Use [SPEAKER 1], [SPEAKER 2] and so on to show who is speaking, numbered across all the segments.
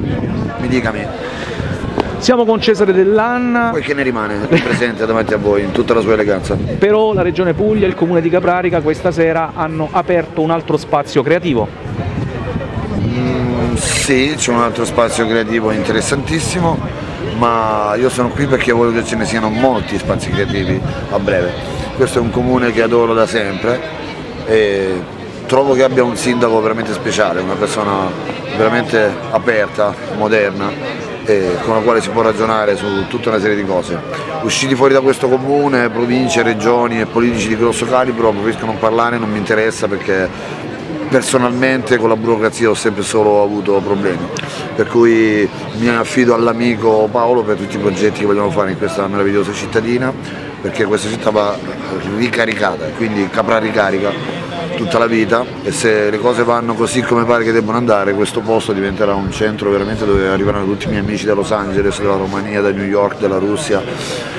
[SPEAKER 1] Mi dicami,
[SPEAKER 2] Siamo con Cesare Dell'Anna,
[SPEAKER 1] poi che ne rimane presente davanti a voi in tutta la sua eleganza?
[SPEAKER 2] però la Regione Puglia e il Comune di Caprarica questa sera hanno aperto un altro spazio creativo.
[SPEAKER 1] Mm, sì, c'è un altro spazio creativo interessantissimo, ma io sono qui perché voglio che ce ne siano molti spazi creativi a breve. Questo è un comune che adoro da sempre e trovo che abbia un sindaco veramente speciale, una persona veramente aperta, moderna con la quale si può ragionare su tutta una serie di cose. Usciti fuori da questo comune, province, regioni e politici di grosso calibro preferisco non parlare, non mi interessa perché personalmente con la burocrazia ho sempre solo avuto problemi, per cui mi affido all'amico Paolo per tutti i progetti che vogliamo fare in questa meravigliosa cittadina, perché questa città va ricaricata, quindi Capra ricarica tutta la vita e se le cose vanno così come pare che debbano andare questo posto diventerà un centro veramente dove arriveranno tutti i miei amici da Los Angeles, dalla Romania, da New York, dalla Russia,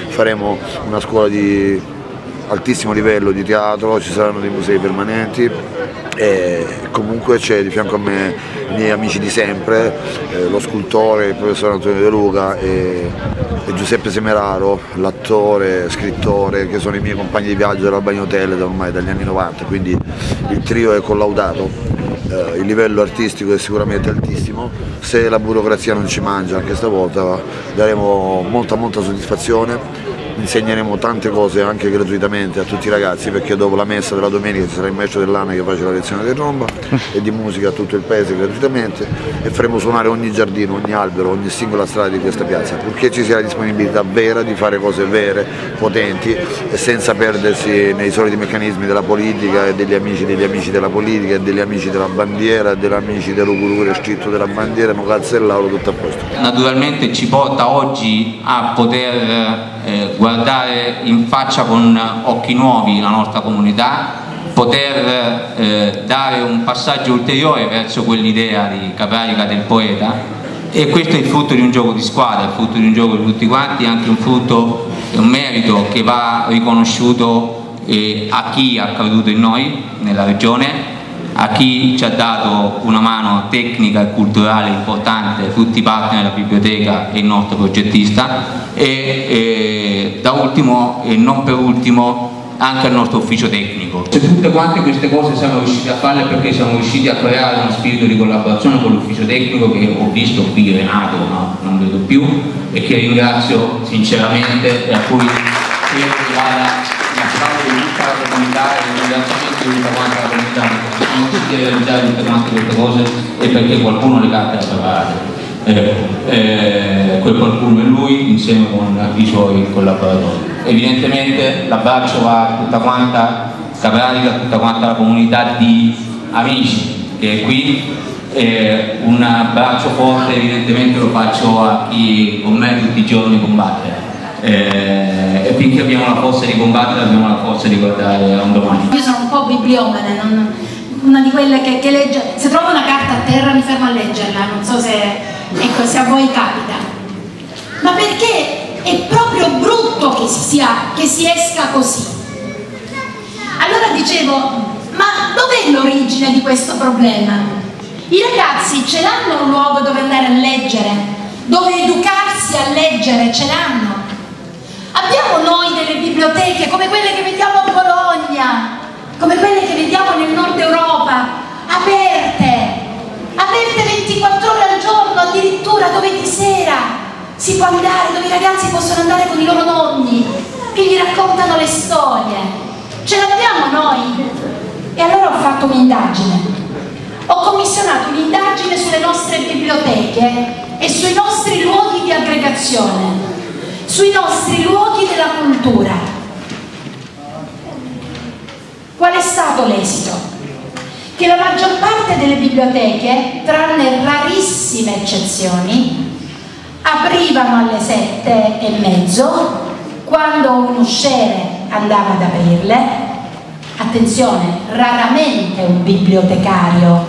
[SPEAKER 1] faremo una scuola di altissimo livello di teatro, ci saranno dei musei permanenti e comunque c'è di fianco a me i miei amici di sempre, eh, lo scultore, il professor Antonio De Luca e, e Giuseppe Semeraro, l'attore, scrittore, che sono i miei compagni di viaggio della Bagno Hotel da ormai dagli anni 90, quindi il trio è collaudato, eh, il livello artistico è sicuramente altissimo, se la burocrazia non ci mangia anche stavolta daremo molta molta soddisfazione insegneremo tante cose anche gratuitamente a tutti i ragazzi perché dopo la messa della domenica ci sarà il maestro dell'anno che face la lezione di tromba e di musica a tutto il paese gratuitamente e faremo suonare ogni giardino, ogni albero, ogni singola strada di questa piazza purché ci sia la disponibilità vera di fare cose vere, potenti e senza perdersi nei soliti meccanismi della politica e degli amici degli amici della politica e degli amici della bandiera e degli amici dell'Ugurure scritto della bandiera, non calzellauro, tutto a posto.
[SPEAKER 3] naturalmente ci porta oggi a poter eh, guardare in faccia con occhi nuovi la nostra comunità, poter eh, dare un passaggio ulteriore verso quell'idea di Caprarica del poeta. E questo è il frutto di un gioco di squadra, il frutto di un gioco di tutti quanti, anche un frutto, un merito che va riconosciuto eh, a chi ha creduto in noi nella regione a chi ci ha dato una mano tecnica e culturale importante, tutti i partner della biblioteca e il nostro progettista e, e da ultimo e non per ultimo anche al nostro ufficio tecnico. Se tutte quante queste cose siamo riusciti a farle perché siamo riusciti a creare uno spirito di collaborazione con l'ufficio tecnico che ho visto qui Renato, no, non vedo più, e che ringrazio sinceramente e a cui credo una parte di tutta la comunità e un ringraziamento di tutta quanta la comunità non deve realizzare tutte quante queste cose è perché qualcuno le carte ha preparate. Eh, eh, quel qualcuno è lui insieme con i suoi collaboratori. Evidentemente l'abbraccio va a tutta quanta Capranica, a tutta quanta la comunità di amici che è qui. Eh, un abbraccio forte evidentemente lo faccio a chi con me tutti i giorni combatte. Eh, e finché abbiamo la forza di combattere abbiamo la forza di guardare a un domani.
[SPEAKER 4] Io sono un po' bibliomane, non- una di quelle che, che legge, se trovo una carta a terra mi fermo a leggerla, non so se, ecco, se a voi capita. Ma perché è proprio brutto che si, sia, che si esca così. Allora dicevo, ma dov'è l'origine di questo problema? I ragazzi ce l'hanno un luogo dove andare a leggere, dove educarsi a leggere, ce l'hanno. Abbiamo noi delle biblioteche come quelle che vediamo a Bologna, come quelle che vediamo nel nord Europa, aperte, aperte 24 ore al giorno, addirittura dove di sera si può andare, dove i ragazzi possono andare con i loro nonni, che gli raccontano le storie. Ce l'abbiamo noi. E allora ho fatto un'indagine. Ho commissionato un'indagine sulle nostre biblioteche e sui nostri luoghi di aggregazione sui nostri luoghi cultura. Qual è stato l'esito? Che la maggior parte delle biblioteche, tranne rarissime eccezioni, aprivano alle sette e mezzo, quando un usciere andava ad aprirle, attenzione, raramente un bibliotecario,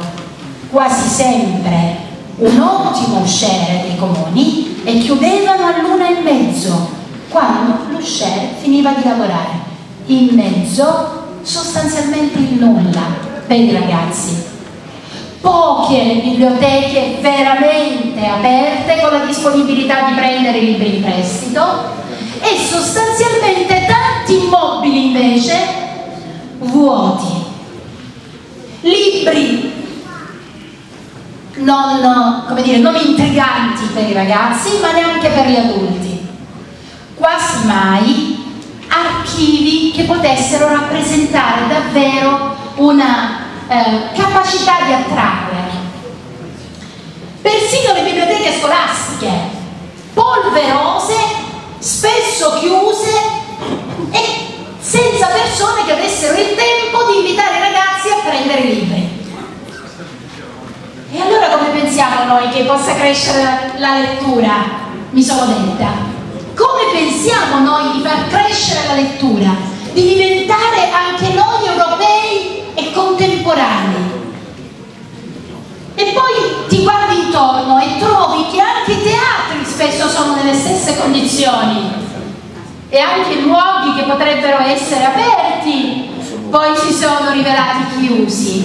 [SPEAKER 4] quasi sempre un ottimo usciere dei comuni, e chiudevano all'una e mezzo, quando l'usciere finiva di lavorare. In mezzo sostanzialmente il nulla per i ragazzi. poche biblioteche veramente aperte con la disponibilità di prendere libri in prestito e sostanzialmente tanti immobili invece vuoti. Libri non, dire, non intriganti per i ragazzi ma neanche per gli adulti. Quasi mai archivi che potessero rappresentare davvero una eh, capacità di attrarre. Persino le biblioteche scolastiche, polverose, spesso chiuse e senza persone che avessero il tempo di invitare i ragazzi a prendere libri. E allora come pensiamo noi che possa crescere la lettura? Mi sono detta. Pensiamo noi di far crescere la lettura? Di diventare anche noi europei e contemporanei? E poi ti guardi intorno e trovi che anche i teatri spesso sono nelle stesse condizioni e anche luoghi che potrebbero essere aperti poi si sono rivelati chiusi.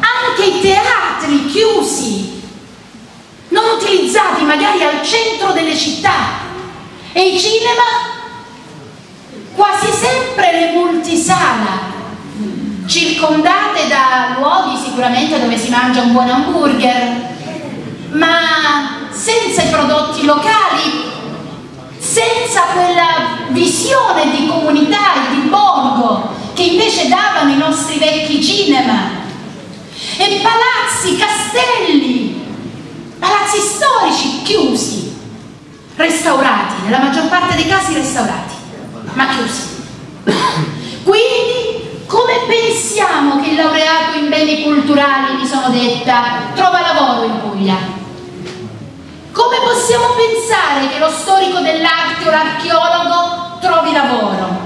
[SPEAKER 4] Anche i teatri chiusi, non utilizzati magari al centro delle città, e i cinema? Quasi sempre le multisala. Circondate da luoghi sicuramente dove si mangia un buon hamburger ma senza i prodotti locali senza quella visione di comunità e di borgo che invece davano i nostri vecchi cinema. E palazzi, castelli palazzi storici chiusi restaurati, nella maggior parte dei casi restaurati, ma chiusi. Quindi come pensiamo che il laureato in beni culturali, mi sono detta, trova lavoro in Puglia? Come possiamo pensare che lo storico dell'arte o l'archeologo trovi lavoro?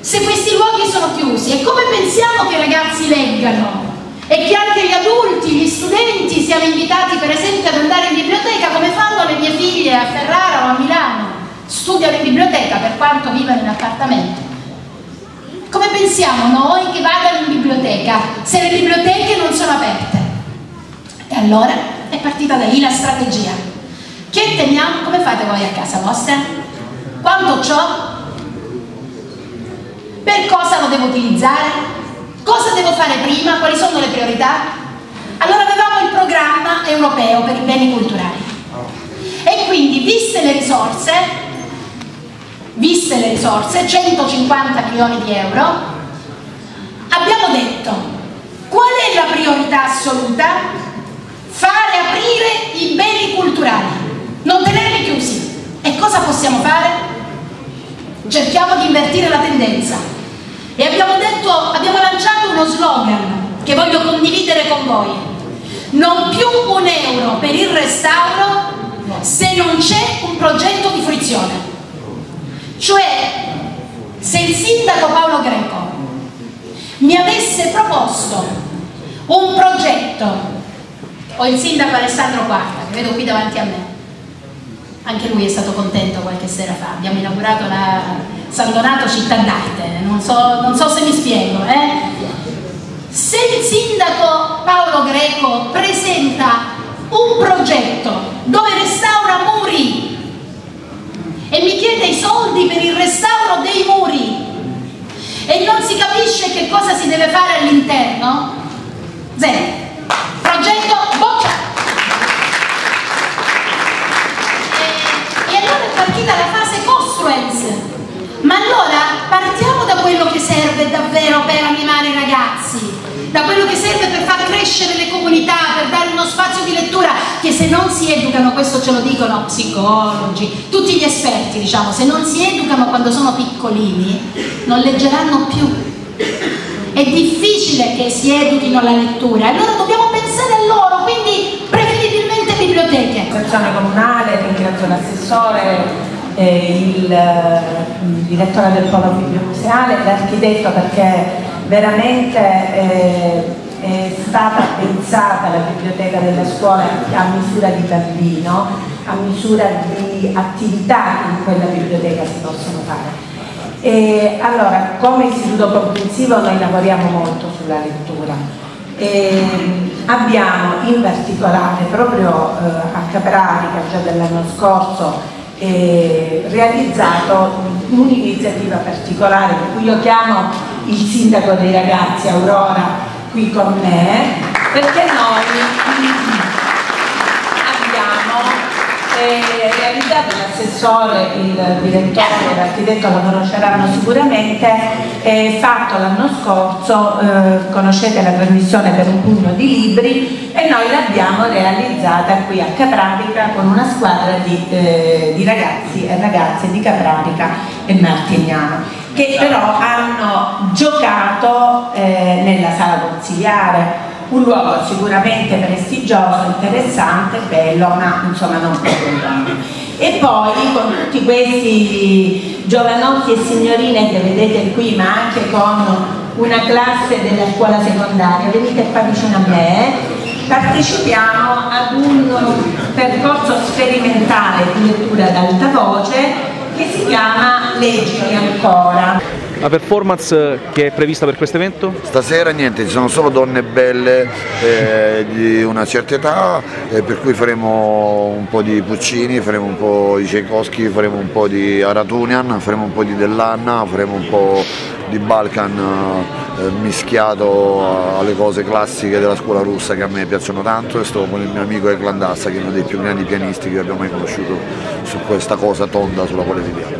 [SPEAKER 4] Se questi luoghi sono chiusi, e come pensiamo che i ragazzi leggano? e che anche gli adulti, gli studenti siano invitati per esempio ad andare in biblioteca come fanno le mie figlie a Ferrara o a Milano, studiano in biblioteca per quanto vivano in appartamento. Come pensiamo noi che vadano in biblioteca se le biblioteche non sono aperte? E allora è partita da lì la strategia. Che teniamo? Come fate voi a casa vostra? Quanto ciò? Per cosa lo devo utilizzare? Cosa devo fare prima? Quali sono le priorità? Allora avevamo il programma europeo per i beni culturali e quindi viste le risorse, viste le risorse, 150 milioni di euro, abbiamo detto qual è la priorità assoluta? Fare aprire i beni culturali, non tenerli chiusi. E cosa possiamo fare? Cerchiamo di invertire la tendenza e abbiamo, detto, abbiamo lanciato uno slogan che voglio condividere con voi. Non più un euro per il restauro se non c'è un progetto di fruizione. Cioè, se il sindaco Paolo Greco mi avesse proposto un progetto, o il sindaco Alessandro Quarta, che vedo qui davanti a me, anche lui è stato contento qualche sera fa, abbiamo inaugurato la San Donato città d'arte, non so, non so se mi spiego. Eh? Se il sindaco Paolo Greco presenta un progetto dove restaura muri e mi chiede i soldi per il restauro dei muri e non si capisce che cosa si deve fare all'interno, zero. Progetto bocciato. E, e allora è partita la fase costruence ma allora partiamo da quello che serve davvero per animare i ragazzi, da quello che serve per far crescere le comunità, per dare uno spazio di lettura, che se non si educano, questo ce lo dicono psicologi, tutti gli esperti diciamo, se non si educano quando sono piccolini, non leggeranno più. È difficile che si educhino alla lettura, allora dobbiamo pensare a loro, quindi preferibilmente biblioteche.
[SPEAKER 5] L'associazione comunale, ringrazio l'assessore, eh, il, il, direttore del polo bibliomuseale, l'architetto perché veramente eh, è stata pensata la biblioteca della scuola a misura di bambino, a misura di attività che in quella biblioteca si possono fare. E allora, come istituto comprensivo noi lavoriamo molto sulla lettura E abbiamo in particolare proprio eh, a Caprarica già dall'anno scorso eh, realizzato un'iniziativa particolare per cui io chiamo il sindaco dei ragazzi Aurora qui con me perché noi eh, realizzato l'assessore, il direttore, l'architetto lo conosceranno sicuramente, è fatto l'anno scorso, eh, conoscete la trasmissione per un pugno di libri e noi l'abbiamo realizzata qui a Capratica con una squadra di, eh, di ragazzi e ragazze di Capratica e Martignano che però hanno giocato eh, nella sala consigliare. Un luogo sicuramente prestigioso, interessante, bello, ma insomma non proprio E poi con tutti questi giovanotti e signorine che vedete qui, ma anche con una classe della scuola secondaria, venite qua vicino a me, partecipiamo ad un percorso sperimentale di lettura ad alta voce che si chiama Leggimi ancora.
[SPEAKER 2] La performance che è prevista per questo evento?
[SPEAKER 1] Stasera niente, ci sono solo donne belle eh, di una certa età, eh, per cui faremo un po' di Puccini, faremo un po' di Tchaikovsky, faremo un po' di Aratunian, faremo un po' di Dellanna, faremo un po' di Balkan eh, mischiato alle cose classiche della scuola russa che a me piacciono tanto e sto con il mio amico Eklandassa che è uno dei più grandi pianisti che abbiamo mai conosciuto su questa cosa tonda sulla quale viviamo.